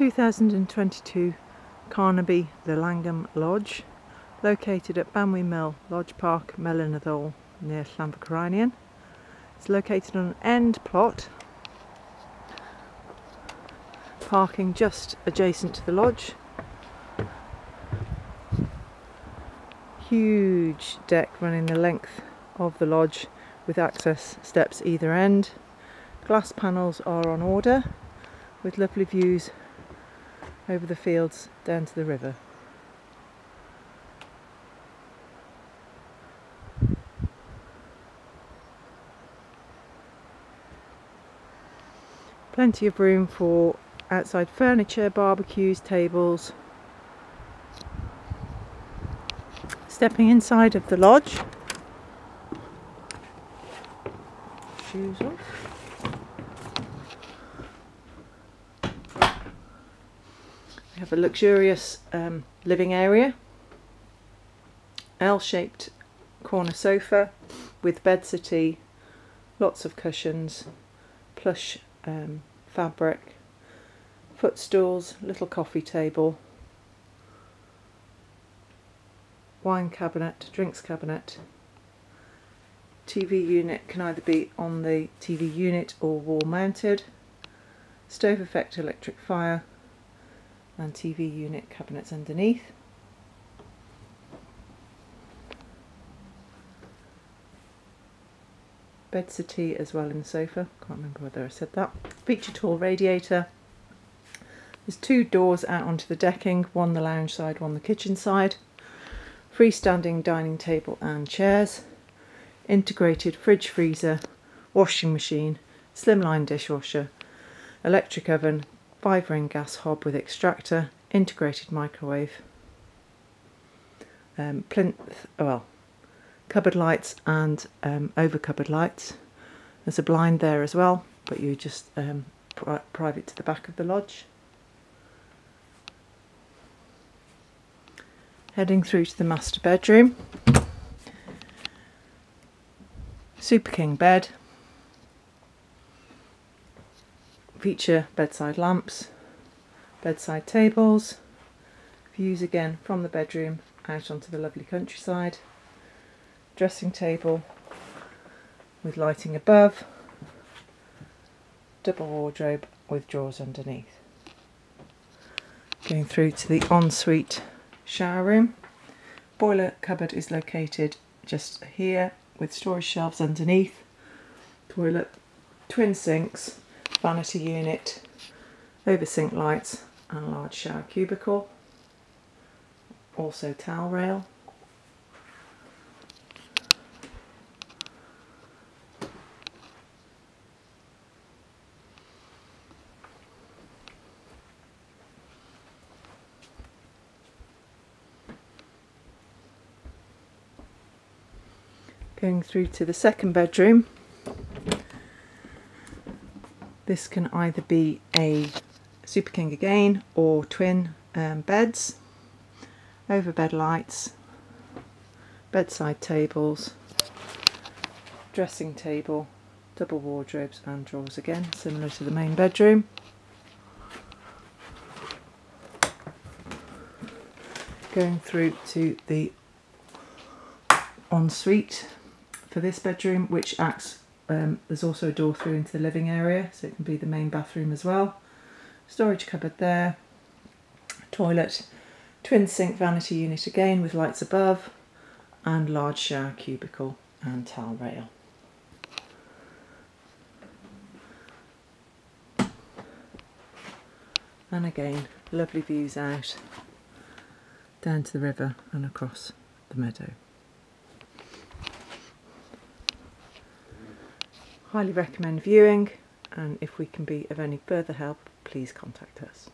2022 Carnaby the Langham Lodge, located at Banwy Mill Lodge Park, Melin-y-ddôl, near Llanfair Caereinion. It's located on an end plot, parking just adjacent to the lodge. Huge deck running the length of the lodge with access steps either end. Glass panels are on order with lovely views over the fields down to the river. Plenty of room for outside furniture, barbecues, tables. Stepping inside of the lodge. Shoes off. Have a luxurious um, living area. L-shaped corner sofa with bed settee, lots of cushions, plush um, fabric, footstools, little coffee table, wine cabinet, drinks cabinet. TV unit can either be on the TV unit or wall mounted. Stove effect electric fire and TV unit cabinets underneath. Bed settee as well in the sofa, can't remember whether I said that. Feature tall radiator. There's two doors out onto the decking, one the lounge side, one the kitchen side. Freestanding dining table and chairs. Integrated fridge freezer, washing machine, slimline dishwasher, electric oven, 5 gas hob with extractor, integrated microwave, um, plinth, well, cupboard lights and um, over cupboard lights. There's a blind there as well, but you just um, pri private to the back of the lodge. Heading through to the master bedroom. Super King bed. Feature bedside lamps, bedside tables, views again from the bedroom out onto the lovely countryside dressing table with lighting above, double wardrobe with drawers underneath. Going through to the ensuite shower room. Boiler cupboard is located just here with storage shelves underneath. Toilet, twin sinks, vanity unit, over sink lights and large shower cubicle. Also towel rail. Going through to the second bedroom. This can either be a Super King again or twin um, beds, over bed lights, bedside tables, dressing table, double wardrobes and drawers again, similar to the main bedroom. Going through to the ensuite for this bedroom, which acts, um, there's also a door through into the living area, so it can be the main bathroom as well. Storage cupboard there, toilet, twin sink vanity unit again with lights above, and large shower cubicle and towel rail. And again, lovely views out down to the river and across the meadow. Highly recommend viewing and if we can be of any further help please contact us.